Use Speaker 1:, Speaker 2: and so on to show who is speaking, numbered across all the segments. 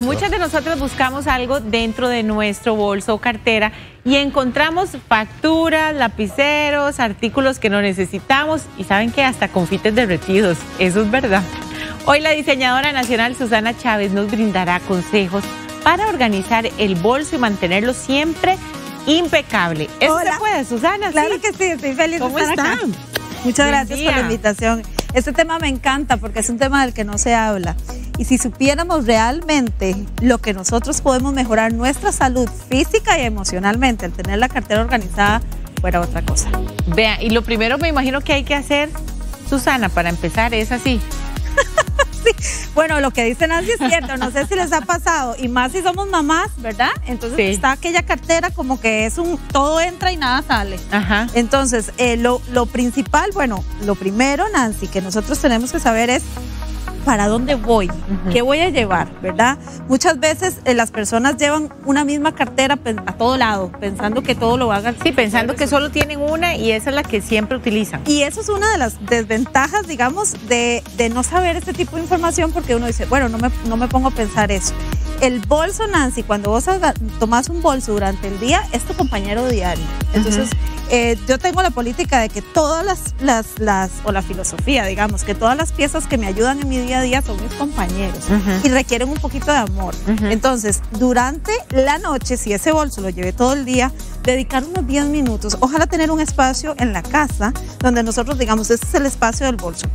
Speaker 1: Muchas de nosotros buscamos algo dentro de nuestro bolso o cartera y encontramos facturas, lapiceros, artículos que no necesitamos y saben que hasta confites derretidos. Eso es verdad. Hoy la diseñadora nacional Susana Chávez nos brindará consejos para organizar el bolso y mantenerlo siempre impecable. ¿Eso se puede, Susana?
Speaker 2: Claro que sí, estoy feliz
Speaker 1: ¿Cómo están?
Speaker 2: Muchas gracias por la invitación. Este tema me encanta porque es un tema del que no se habla. Y si supiéramos realmente lo que nosotros podemos mejorar nuestra salud física y emocionalmente al tener la cartera organizada, fuera otra cosa.
Speaker 1: Vea, y lo primero me imagino que hay que hacer, Susana, para empezar, es así.
Speaker 2: Bueno, lo que dice Nancy es cierto, no sé si les ha pasado, y más si somos mamás, ¿verdad? Entonces está aquella cartera como que es un, todo entra y nada sale.
Speaker 1: Ajá.
Speaker 2: Entonces, eh, lo, lo principal, bueno, lo primero, Nancy, que nosotros tenemos que saber es para dónde voy, qué voy a llevar, ¿verdad? Muchas veces eh, las personas llevan una misma cartera a todo lado, pensando que todo lo hagan.
Speaker 1: Sí, pensando que solo tienen una y esa es la que siempre utilizan.
Speaker 2: Y eso es una de las desventajas, digamos, de, de no saber este tipo de información porque uno dice, bueno, no me, no me pongo a pensar eso. El bolso, Nancy, cuando vos tomás un bolso durante el día, es tu compañero diario. Entonces, eh, yo tengo la política de que todas las, las, las, o la filosofía, digamos, que todas las piezas que me ayudan en mi día a día son mis compañeros y requieren un poquito de amor. Entonces, durante la noche, si ese bolso lo llevé todo el día, dedicar unos 10 minutos, ojalá tener un espacio en la casa donde nosotros digamos, este es el espacio del bolso.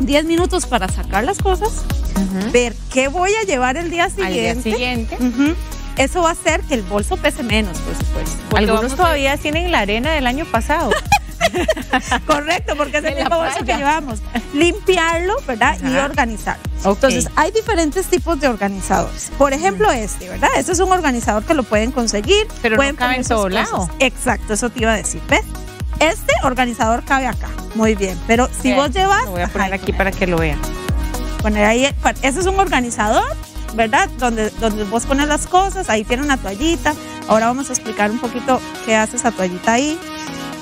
Speaker 2: 10 minutos para sacar las cosas, ver qué voy a llevar el día siguiente.
Speaker 1: Al día siguiente
Speaker 2: eso va a hacer que el bolso pese menos, por supuesto.
Speaker 1: Algunos todavía tienen la arena del año pasado.
Speaker 2: Correcto, porque es el mismo bolso que llevamos. Limpiarlo, ¿verdad? Y organizar. Entonces, hay diferentes tipos de organizadores. Por ejemplo, este, ¿verdad? Este es un organizador que lo pueden conseguir.
Speaker 1: Pero
Speaker 2: pueden
Speaker 1: no cabe en todo lado.
Speaker 2: Exacto, eso te iba a decir. ¿Ves? Este organizador cabe acá. Muy bien. Pero si vos llevas.
Speaker 1: Lo voy a poner aquí para que lo vean.
Speaker 2: Poner ahí. Ese es un organizador ¿verdad? Donde, donde vos pones las cosas, ahí tiene una toallita. Ahora vamos a explicar un poquito qué hace esa toallita ahí.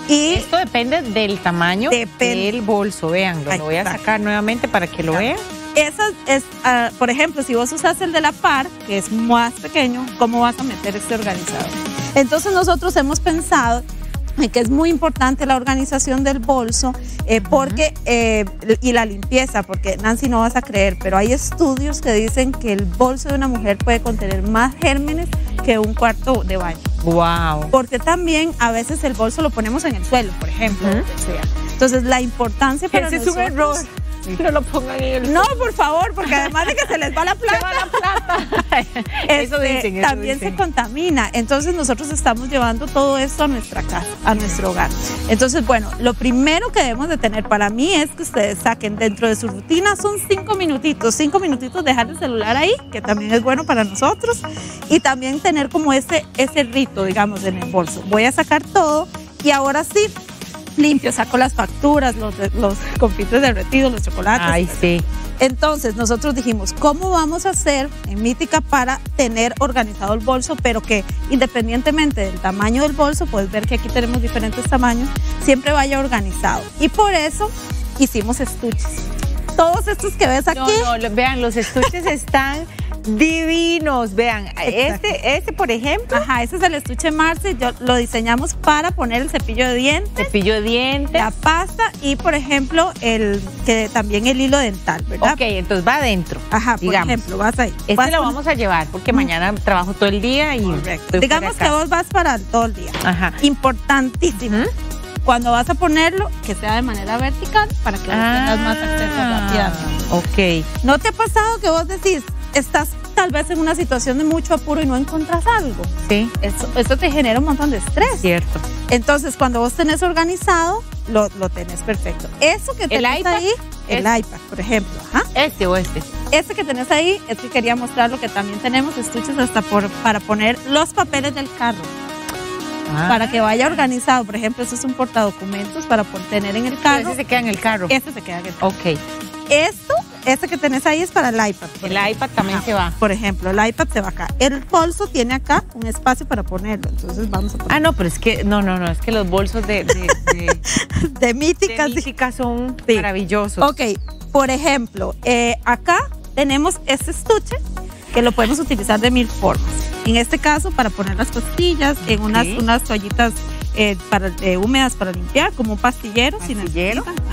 Speaker 1: Y Esto depende del tamaño del bolso, vean, lo voy a sacar nuevamente para que lo vean.
Speaker 2: Esa es, ah, por ejemplo, si vos usas el de la par, que es más pequeño, ¿cómo vas a meter este organizador? Entonces nosotros hemos pensado que es muy importante la organización del bolso eh, porque eh, y la limpieza, porque Nancy no vas a creer, pero hay estudios que dicen que el bolso de una mujer puede contener más gérmenes que un cuarto de baño.
Speaker 1: Wow.
Speaker 2: Porque también a veces el bolso lo ponemos en el suelo, por ejemplo. Entonces la importancia para
Speaker 1: Ese es un error no lo pongan en el...
Speaker 2: No, por favor, porque además de que se les va la plata.
Speaker 1: Se va la plata.
Speaker 2: eso este, también se contamina. Entonces nosotros estamos llevando todo esto a nuestra casa, a nuestro hogar. Entonces, bueno, lo primero que debemos de tener para mí es que ustedes saquen dentro de su rutina, son cinco minutitos, cinco minutitos dejar el celular ahí, que también es bueno para nosotros, y también tener como ese, ese rito, digamos, en el bolso. Voy a sacar todo y ahora sí, limpio, saco las facturas, los, los confites derretidos, los chocolates.
Speaker 1: Ay, sí.
Speaker 2: Entonces nosotros dijimos, ¿cómo vamos a hacer en Mítica para tener organizado el bolso, pero que independientemente del tamaño del bolso, puedes ver que aquí tenemos diferentes tamaños, siempre vaya organizado. Y por eso hicimos estuches. Todos estos que ves aquí.
Speaker 1: No, no, vean, los estuches están divinos. Vean, este, este, por ejemplo.
Speaker 2: Ajá, ese es el estuche Marce. Yo lo diseñamos para poner el cepillo de dientes.
Speaker 1: Cepillo de dientes.
Speaker 2: La pasta y, por ejemplo, el que también el hilo dental, ¿verdad?
Speaker 1: Ok, entonces va adentro.
Speaker 2: Ajá, por ejemplo, vas ahí.
Speaker 1: Este lo vamos a llevar porque mañana trabajo todo el día y.
Speaker 2: Digamos que vos vas para todo el día.
Speaker 1: Ajá.
Speaker 2: Importantísimo. Cuando vas a ponerlo, que sea de manera vertical para que tengas más acceso
Speaker 1: ah,
Speaker 2: rápidamente.
Speaker 1: Ok.
Speaker 2: ¿No te ha pasado que vos decís, estás tal vez en una situación de mucho apuro y no encuentras algo.
Speaker 1: Sí.
Speaker 2: Eso, te genera un montón de estrés.
Speaker 1: Cierto.
Speaker 2: Entonces, cuando vos tenés organizado, lo, lo tenés perfecto. Eso que tenés ahí, el iPad, por ejemplo.
Speaker 1: Este o este.
Speaker 2: Este que tenés ahí, es que quería mostrar lo que también tenemos estuches hasta por, para poner los papeles del carro. Ah. Para que vaya organizado. Por ejemplo, este es un portadocumentos para tener en el carro.
Speaker 1: Este se queda en el carro.
Speaker 2: Este se queda en el carro.
Speaker 1: Ok.
Speaker 2: Esto este que tenés ahí es para el iPad.
Speaker 1: El iPad también se va.
Speaker 2: Por ejemplo, el iPad se va acá. El bolso tiene acá un espacio para ponerlo. Entonces vamos a poner.
Speaker 1: Ah, no, pero es que, no, no, no, es que los bolsos de, de,
Speaker 2: de, míticas.
Speaker 1: míticas son maravillosos.
Speaker 2: Ok, por ejemplo, eh, acá tenemos este estuche que lo podemos utilizar de mil formas. En este caso, para poner las pastillas en unas, unas toallitas eh, para, eh, húmedas para limpiar, como un pastillero. si
Speaker 1: Pastillero.
Speaker 2: necesitan.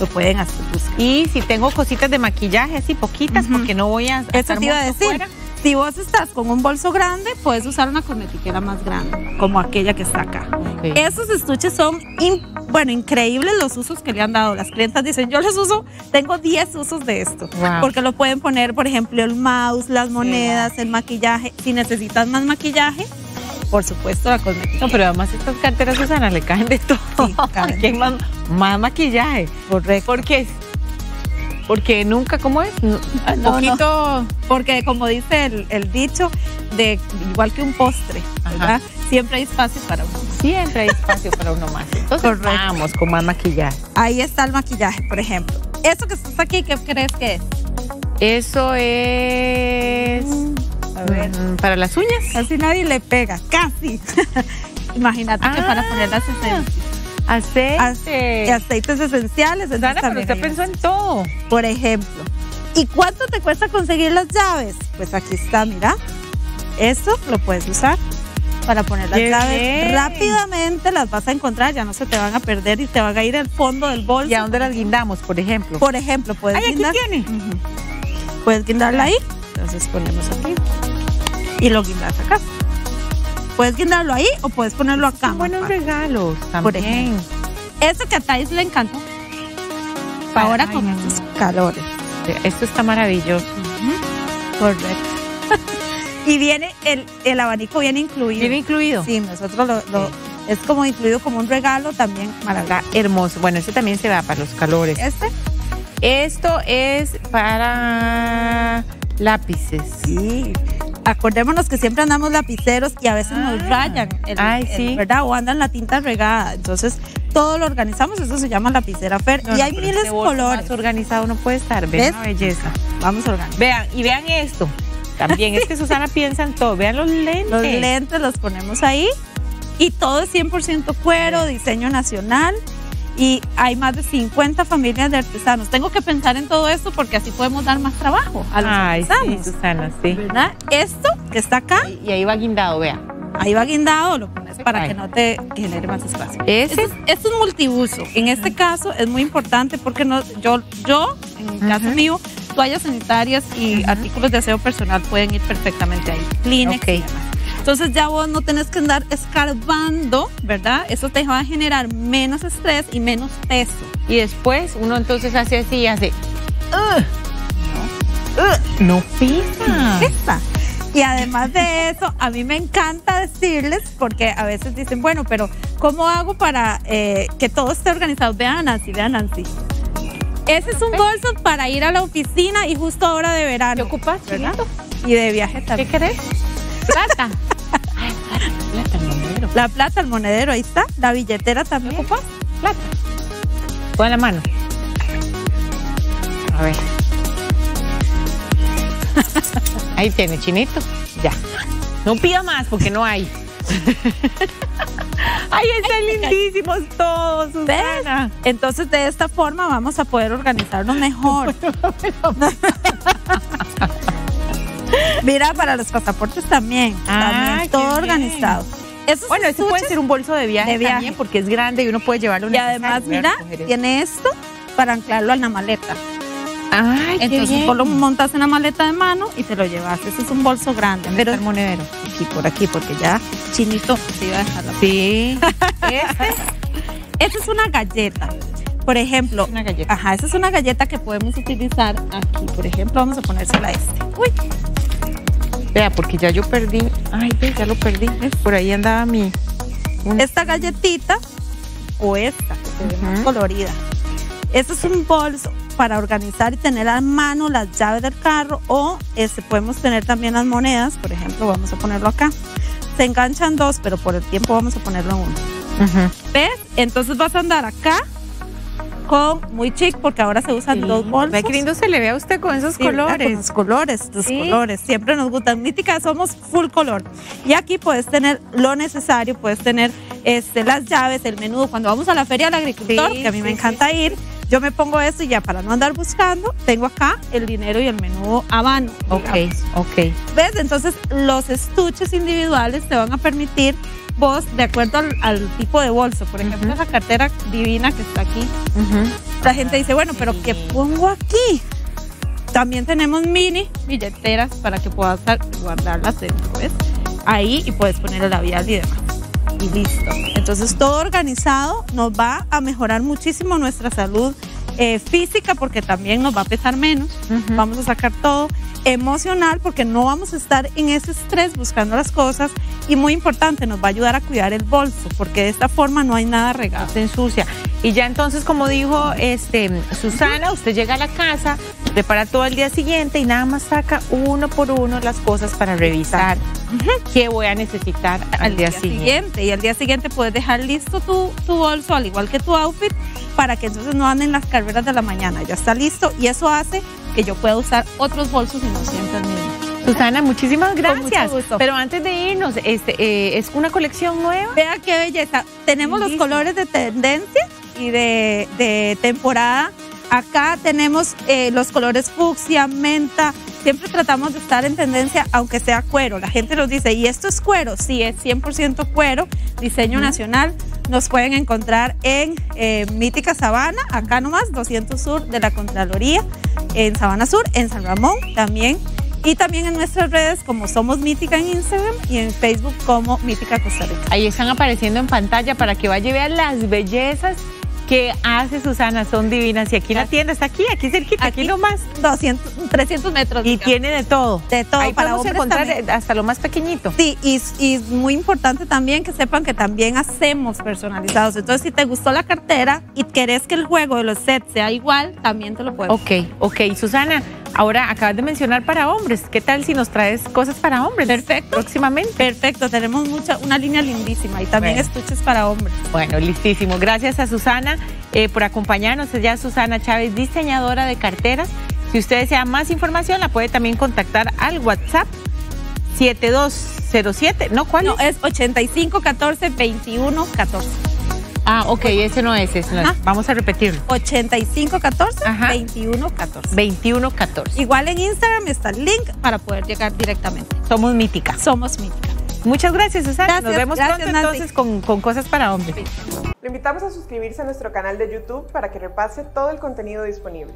Speaker 2: Lo pueden hacer buscar.
Speaker 1: Y si tengo cositas de maquillaje, así poquitas, porque no voy a.
Speaker 2: Eso
Speaker 1: estar
Speaker 2: te iba a decir.
Speaker 1: fuera.
Speaker 2: Si vos estás con un bolso grande, puedes usar una cosmetiquera más grande, como aquella que está acá. Esos estuches son, in- bueno, increíbles los usos que le han dado. Las clientas dicen, yo los uso, tengo 10 usos de esto.
Speaker 1: Wow.
Speaker 2: Porque lo pueden poner, por ejemplo, el mouse, las monedas, el maquillaje. Si necesitas más maquillaje, por supuesto, la cosmética.
Speaker 1: No, pero además estas carteras, Susana, le caen de todo.
Speaker 2: Sí,
Speaker 1: hay más, más maquillaje.
Speaker 2: Correcto.
Speaker 1: ¿Por qué? Porque nunca, ¿cómo es? Un
Speaker 2: Ah, no,
Speaker 1: poquito.
Speaker 2: Porque como dice el, el dicho, de igual que un postre, ¿verdad? Siempre hay espacio para uno.
Speaker 1: Siempre hay espacio para uno más. Entonces
Speaker 2: Correcto.
Speaker 1: vamos con más maquillaje.
Speaker 2: Ahí está el maquillaje, por ejemplo. Eso que estás aquí, ¿qué crees que es?
Speaker 1: Eso es.
Speaker 2: A ver.
Speaker 1: mm, Para las uñas.
Speaker 2: Casi nadie le pega, casi. Imagínate que
Speaker 1: Ah.
Speaker 2: para poner las esencias.
Speaker 1: Aceite.
Speaker 2: Aceites esenciales.
Speaker 1: Susana, pero usted pensó en todo.
Speaker 2: Por ejemplo. ¿Y cuánto te cuesta conseguir las llaves? Pues aquí está, mira. Esto lo puedes usar para poner las
Speaker 1: Qué
Speaker 2: llaves.
Speaker 1: bien.
Speaker 2: Rápidamente las vas a encontrar, ya no se te van a perder y te van a ir al fondo del bolso.
Speaker 1: ¿Y a dónde las guindamos, por ejemplo?
Speaker 2: Por ejemplo, puedes
Speaker 1: Ay, aquí
Speaker 2: guindar.
Speaker 1: tiene.
Speaker 2: Puedes guindarla ahí. Entonces ponemos aquí. Y lo guindas acá. Puedes guindarlo ahí o puedes ponerlo acá.
Speaker 1: Son buenos regalos
Speaker 2: Por
Speaker 1: también.
Speaker 2: Eso que a Thais le encantó. Ahora
Speaker 1: Ay,
Speaker 2: con estos calores.
Speaker 1: Esto está maravilloso.
Speaker 2: Correcto. y viene el, el abanico viene incluido.
Speaker 1: ¿Viene incluido?
Speaker 2: Sí, nosotros lo, lo- es como incluido como un regalo también maravilloso.
Speaker 1: Hermoso. Bueno, este también se va para los calores.
Speaker 2: Este,
Speaker 1: Esto es para lápices.
Speaker 2: sí. Acordémonos que siempre andamos lapiceros y a veces nos
Speaker 1: Ah.
Speaker 2: rayan, el-
Speaker 1: Ay,
Speaker 2: el-
Speaker 1: sí.
Speaker 2: ¿verdad? O andan la tinta regada. Entonces, todo lo organizamos, eso se llama lapicera Fer.
Speaker 1: No,
Speaker 2: y hay miles de colores.
Speaker 1: Más organizado no puede estar.
Speaker 2: ¿Ves?
Speaker 1: la belleza.
Speaker 2: Vamos a organizar.
Speaker 1: Vean, y vean esto. También es que Susana piensa en todo. Vean los lentes.
Speaker 2: Los lentes los ponemos ahí y todo es 100% cuero, diseño nacional y hay más de 50 familias de artesanos. Tengo que pensar en todo esto porque así podemos dar más trabajo a los
Speaker 1: Ay, sí,
Speaker 2: artesanos.
Speaker 1: Susana, sí.
Speaker 2: ¿verdad? Esto que está acá,
Speaker 1: Y ahí va guindado, vean.
Speaker 2: ahí va guindado, lo pones para
Speaker 1: Ay.
Speaker 2: que no te genere más espacio.
Speaker 1: Ese.
Speaker 2: Esto es, es multiuso. En este caso es muy importante porque no, yo, yo, en el caso
Speaker 1: Ujú.
Speaker 2: mío, toallas sanitarias y artículos de aseo personal pueden ir perfectamente ahí. Kleenex
Speaker 1: Ok.
Speaker 2: y demás. Entonces ya vos no tenés que andar escarbando, ¿verdad? Eso te va a generar menos estrés y menos peso.
Speaker 1: Y después uno entonces hace así y hace. "Ugh". Ugh, no pisa.
Speaker 2: Esta. Y además de eso, a mí me encanta decirles, porque a veces dicen, bueno, pero ¿cómo hago para eh, que todo esté organizado? Vean Nancy, vean Nancy. Ese es un bolso para ir a la oficina y justo ahora de
Speaker 1: ¿Qué
Speaker 2: verano.
Speaker 1: ocupas,
Speaker 2: ¿verdad?
Speaker 1: chiquito?
Speaker 2: Y de viaje
Speaker 1: ¿Qué
Speaker 2: también.
Speaker 1: querés? Plata. Ay, plata, el monedero.
Speaker 2: La plata, el monedero, ahí está. La billetera también.
Speaker 1: ¿Qué? Plata. Pon la mano. A ver. Ahí tiene, chinito. Ya. No pida más porque no hay. Ay, están lindísimos todos, Susana.
Speaker 2: Entonces, de esta forma vamos a poder organizarnos mejor. Mira, para los pasaportes también.
Speaker 1: Ah,
Speaker 2: también todo organizado. Esos
Speaker 1: Bueno, este puede ser un bolso de viaje,
Speaker 2: De viaje.
Speaker 1: también porque es grande y uno puede llevarlo
Speaker 2: Y además, mira, tiene esto para anclarlo en la maleta.
Speaker 1: Ay,
Speaker 2: Entonces,
Speaker 1: bien.
Speaker 2: vos lo montas en la maleta de mano y te lo llevas. Ese es un bolso grande.
Speaker 1: ¿Dónde
Speaker 2: Pero
Speaker 1: el monedero.
Speaker 2: aquí, por aquí, porque ya chinito se iba a dejar la
Speaker 1: Sí.
Speaker 2: Esta es una galleta. Por ejemplo,
Speaker 1: Una galleta.
Speaker 2: Ajá, esa es una galleta que podemos utilizar aquí. Por ejemplo, vamos a ponérsela a este. Uy,
Speaker 1: Porque ya yo perdí. Ay, ya lo perdí. Por ahí andaba mi.
Speaker 2: esta galletita o esta, que se ve más colorida. Este es un bolso para organizar y tener a mano las llaves del carro o este, podemos tener también las monedas. Por ejemplo, vamos a ponerlo acá. Se enganchan dos, pero por el tiempo vamos a ponerlo en uno. ¿Ves? Entonces vas a andar acá con muy chic porque ahora se usan
Speaker 1: Sí.
Speaker 2: dos bolsos.
Speaker 1: Ve qué lindo se le ve a usted con esos
Speaker 2: Sí, ¿verdad? Con
Speaker 1: colores.
Speaker 2: los colores, los
Speaker 1: Sí.
Speaker 2: colores. Siempre nos gustan. Mítica, somos full color. Y aquí puedes tener lo necesario, puedes tener este, las llaves, el menudo. Cuando vamos a la feria del agricultor, que a mí me encanta ir, Yo me pongo esto y ya para no andar buscando, tengo acá el dinero y el menú a mano.
Speaker 1: Ok, ok.
Speaker 2: ¿Ves? Entonces los estuches individuales te van a permitir vos, de acuerdo al, tipo de bolso, por ejemplo, esa cartera divina que está aquí, la gente dice, bueno, pero ¿qué pongo aquí? También tenemos mini billeteras para que puedas guardarlas dentro, ¿ves? Ahí y puedes poner el labial y demás. Y listo. Entonces todo organizado nos va a mejorar muchísimo nuestra salud eh, física porque también nos va a pesar menos. Vamos a sacar todo emocional porque no vamos a estar en ese estrés buscando las cosas y muy importante, nos va a ayudar a cuidar el bolso porque de esta forma no hay nada regado.
Speaker 1: Se ensucia. Y ya entonces, como dijo este, Susana, usted llega a la casa, prepara todo el día siguiente y nada más saca uno por uno las cosas para revisar qué voy a necesitar al, día, siguiente.
Speaker 2: Y al día siguiente puedes dejar listo tu, tu bolso, al igual que tu outfit, para que entonces no anden las carreras de la mañana. Ya está listo y eso hace que yo pueda usar otros bolsos y no siempre el mismo.
Speaker 1: Susana, muchísimas gracias. Pero antes de irnos, este, eh, ¿es una colección nueva?
Speaker 2: Vea qué belleza. Tenemos los colores de tendencia y de, temporada. Acá tenemos eh, los colores fucsia, menta. Siempre tratamos de estar en tendencia, aunque sea cuero. La gente nos dice, ¿y esto es cuero? Sí, es 100% cuero, diseño nacional. Nos pueden encontrar en eh, Mítica Sabana, acá nomás, 200 Sur de la Contraloría, en Sabana Sur, en San Ramón también. Y también en nuestras redes como Somos Mítica en Instagram y en Facebook como Mítica Costa Rica.
Speaker 1: Ahí están apareciendo en pantalla para que vaya y vea las bellezas que hace Susana, son divinas. Y aquí la tienda está aquí, aquí cerquita, aquí, aquí más
Speaker 2: 200, 300 metros.
Speaker 1: Y tiene de todo.
Speaker 2: De todo.
Speaker 1: Ahí para encontrar hasta lo más pequeñito.
Speaker 2: Sí, y, y muy importante también que sepan que también hacemos personalizados. Entonces, si te gustó la cartera y querés que el juego de los sets sea igual, también te lo puedo.
Speaker 1: Ok, ok. Susana, Ahora acabas de mencionar para hombres. ¿Qué tal si nos traes cosas para hombres?
Speaker 2: Perfecto.
Speaker 1: Próximamente.
Speaker 2: Perfecto. Tenemos mucha, una línea lindísima y también estuches para hombres.
Speaker 1: Bueno, listísimo. Gracias a Susana eh, por acompañarnos. Ella es Susana Chávez, diseñadora de carteras. Si usted desea más información, la puede también contactar al WhatsApp 7207. ¿No cuál?
Speaker 2: No, es 8514 2114.
Speaker 1: Ah, ok, ese no es, ese Vamos a repetirlo.
Speaker 2: 8514 2114.
Speaker 1: 2114.
Speaker 2: Igual en Instagram está el link para poder llegar directamente.
Speaker 1: Somos Mítica.
Speaker 2: Somos Mítica.
Speaker 1: Muchas gracias, Susana. Nos vemos pronto entonces con, con, cosas para hombres.
Speaker 3: Le invitamos a suscribirse a nuestro canal de YouTube para que repase todo el contenido disponible.